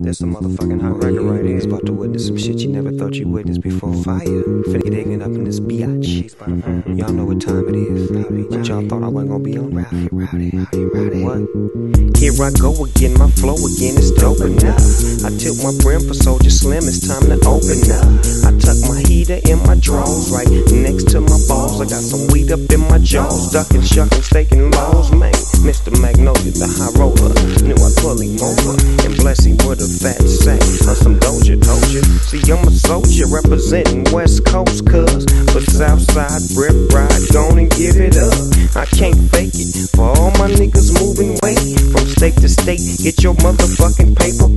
There's some motherfucking hot record right here. It's about to witness some shit you never thought you witnessed before. Fire. Finna get ignorant up in this biatch. Mm-hmm. Y'all know what time it is. But y'all thought I wasn't gonna be on rowdy, rowdy, rowdy, rowdy. What? Here I go again, my flow again is dope enough. I tilt my brim for Soulja Slim, it's time to open up. I tuck my heater in my drawers right next to my balls. I got some weed up in my jaws, ducking, shucking, staking laws, man. Mr. Magnolia, the high roller, knew I'd pull him over and bless him with a fat sack or some doja, you. See, I'm a soldier representing West Coast, cuz. But Southside, rip ride, gon' and give it up. I can't fake it for all my niggas moving weight from state to state. Get your motherfucking paper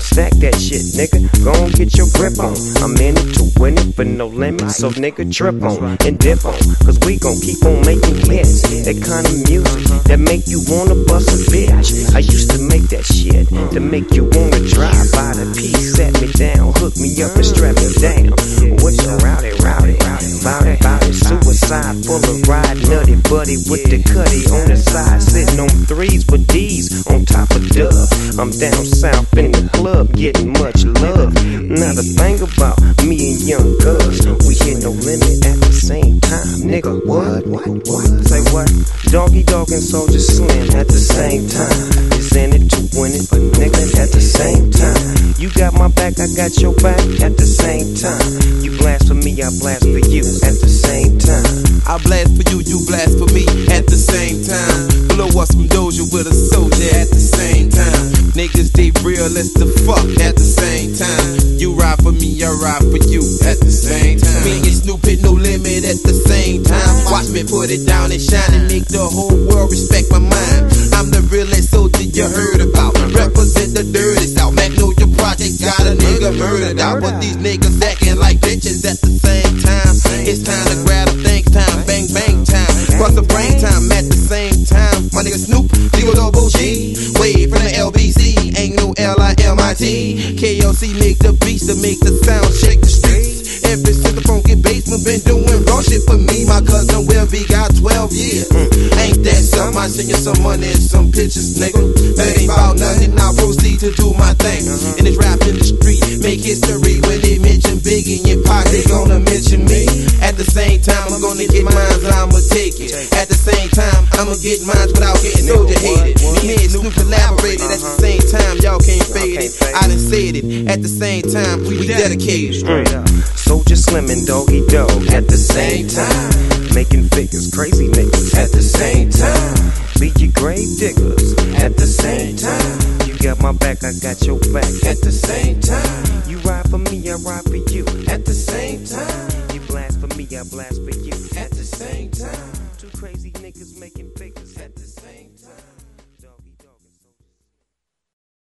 and stack that shit, nigga. Gon' get your grip on. I'm in it to win it for no limit, so nigga trip on and dip on. Cause we gon' keep on making hits. That kind of music that make you wanna bust a bitch. I used to make that shit to make you wanna drive by the piece, set me down, hook me up and strap me down. What's a rowdy, rowdy? Bowdy, bowdy, suicide, full of ride, nutty buddy with the cutty on the side, sitting on threes with D's I'm down south in the club, getting much love. Now the thing about me and Young Cuz, we hit no limit at the same time, nigga. What? What? What? Say what? Doggy Dogg and Soulja Slim at the same time. Is in it to win it, but nigga at the same time. You got my back, I got your back at the same time. You blast for me, I blast for you at the same time. I blast for you, you blast for me as the fuck at the same time. You ride for me, I ride for you at the same time. Me and Snoop hit no limit at the same time. Watch me put it down and shine and make the whole world respect my mind. I'm the realest soldier you heard about. Represent the dirty South. Magnolia Project got a nigga murdered out. But these niggas acting like bitches at the same L-I-M-I-T. KLC make the beats to make the sound shake the streets. Ever since the funky basement been doing raw shit for me. My cousin Will be got 12 years. Mm, ain't that something? I send you some money and some pictures, nigga. That ain't about nothing. I proceed to do my thing. Uh-huh. In this rap industry, make history when they mention Big in your pocket. They gonna mention me. At the same time, I'm gonna get mines, I'ma take it. At the same time, I'ma get mines without getting soldier hated. Me and Snoop collaborated at the uh-huh. same time, y'all can't fade it. I done said it. At the same time, we dedicated. Mm. Straight up. Soulja Slim and Doggy Dogg at the same time. Making figures, crazy niggas at the same time. Be your grave diggers at the same time. You got my back, I got your back at the same time. You ride for me, I ride for you at the same time. You blast for me, I blast for you at the same time. Two crazy niggas making figures at